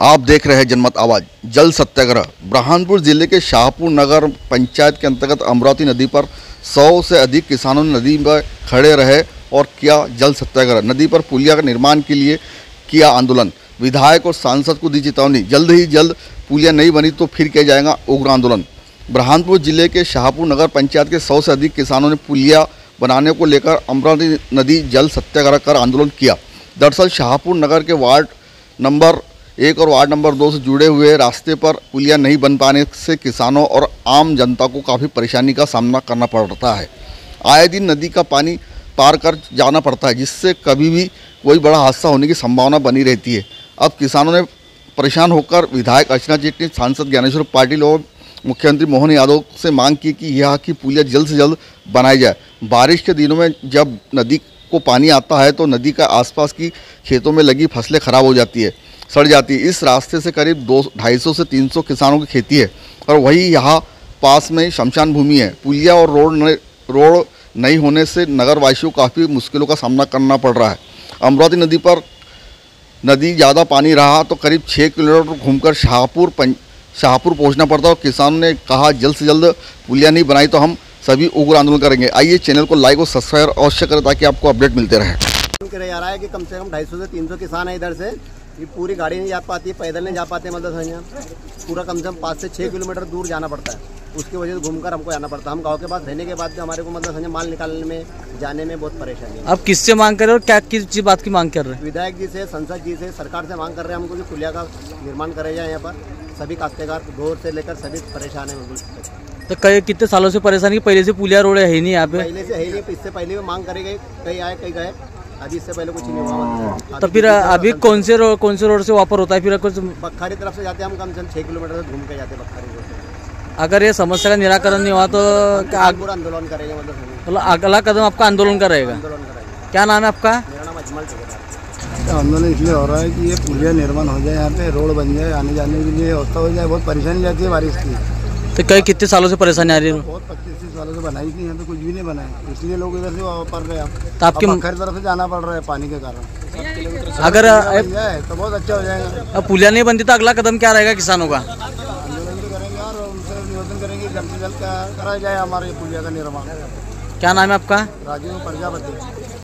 आप देख रहे हैं जनमत आवाज़। जल सत्याग्रह। ब्रहानपुर ज़िले के शाहपुर नगर पंचायत के अंतर्गत अमरावती नदी पर 100 से अधिक किसानों ने नदी पर खड़े रहे और किया जल सत्याग्रह। नदी पर पुलिया का निर्माण के लिए किया आंदोलन। विधायक और सांसद को दी चेतावनी, जल्द ही जल्द पुलिया नहीं बनी तो फिर किया जाएगा उग्र आंदोलन। ब्रहानपुर ज़िले के शाहपुर नगर पंचायत के सौ से अधिक किसानों ने पुलिया बनाने को लेकर अमरावती नदी जल सत्याग्रह कर आंदोलन किया। दरअसल शाहपुर नगर के वार्ड नंबर एक और वार्ड नंबर दो से जुड़े हुए रास्ते पर पुलिया नहीं बन पाने से किसानों और आम जनता को काफ़ी परेशानी का सामना करना पड़ता है। आए दिन नदी का पानी पार कर जाना पड़ता है, जिससे कभी भी कोई बड़ा हादसा होने की संभावना बनी रहती है। अब किसानों ने परेशान होकर विधायक अर्चना जेटली सांसद ज्ञानेश्वर पाटिल और मुख्यमंत्री मोहन यादव से मांग की कि यह की पुलिया जल्द से जल्द बनाई जाए। बारिश के दिनों में जब नदी को पानी आता है तो नदी का आसपास की खेतों में लगी फ़सलें खराब हो जाती है। सड़ जाती है। इस रास्ते से करीब दो, ढाई सौ तीन सौ किसानों की खेती है और वही यहाँ पास में शमशान भूमि है। पुलिया और रोड रोड नहीं होने से नगर वासियों को काफ़ी मुश्किलों का सामना करना पड़ रहा है। अमरावती नदी पर नदी ज़्यादा पानी रहा तो करीब छः किलोमीटर घूमकर शाहपुर शाहपुर पहुँचना पड़ता और किसानों ने कहा, जल्द से जल्द पुलिया नहीं बनाई तो हम सभी उग्र आंदोलन करेंगे। आइए चैनल को लाइक और सब्सक्राइब अवश्य करें ताकि आपको अपडेट मिलते रहे। जा रहा है कि कम से कम 250 से 300 किसान है इधर से। ये पूरी गाड़ी नहीं जा पाती पैदल नहीं जा पाते मतलब यहाँ पूरा कम से कम पाँच से छः किलोमीटर दूर जाना पड़ता है। उसकी वजह से घूमकर हमको जाना पड़ता है। हम गाँव के पास रहने के बाद भी हमारे को मतलब समझे माल निकालने में जाने में बहुत परेशानी है। आप किससे मांग कर रहे हो और क्या किस चीज़ बात की मांग कर रहे हैं? विधायक जी से संसद जी से सरकार से मांग कर रहे हैं हमको कि पुलिया का निर्माण करे जाए यहाँ पर। सभी काश्तकार घोर से लेकर सभी परेशान है बिल्कुल। तो कई कितने सालों से परेशानी की पहले से पुलिया रोड है ही नहीं यहाँ पे? पहले से है नहीं इससे पहले भी मांग करे गए कई आए कई गए। अभी इससे पहले कुछ नहीं हुआ मतलब तो फिर अभी कौन से रोड कौन से रोड से वापर होता है? फिर कुछ बखारी तरफ़ से जाते हैं हम कम से कम छः किलोमीटर से घूम के जाते हैं बखारी रोड अगर ये समस्या का निराकरण नहीं हुआ तो क्या पूरा आंदोलन करेंगे मतलब मतलब अगला कदम आपका आंदोलन का रहेगा। क्या नाम है आपका? मेरा नाम अजमल आंदोलन इसलिए हो रहा है कि ये पुलिया निर्माण हो जाए यहाँ पे रोड बन जाए आने जाने के लिए व्यवस्था हो जाए बहुत परेशानी जाती है बारिश की। तो कई कितने सालों से परेशानी आ रही है? बहुत पच्चीस तीस सालों से बनाई पे कुछ भी नहीं बना है इसलिए लोग इधर से रहे हैं तो आपके तरफ़ से जाना पड़ रहा है पानी के कारण। अगर तो बहुत अच्छा हो जाएगा। अब पुलिया नहीं बनती तो अगला कदम क्या रहेगा किसानों का? कि जल्द से जल्द कराया जाए हमारे पुलिया का निर्माण। क्या नाम है आपका? राजीव प्रजापति।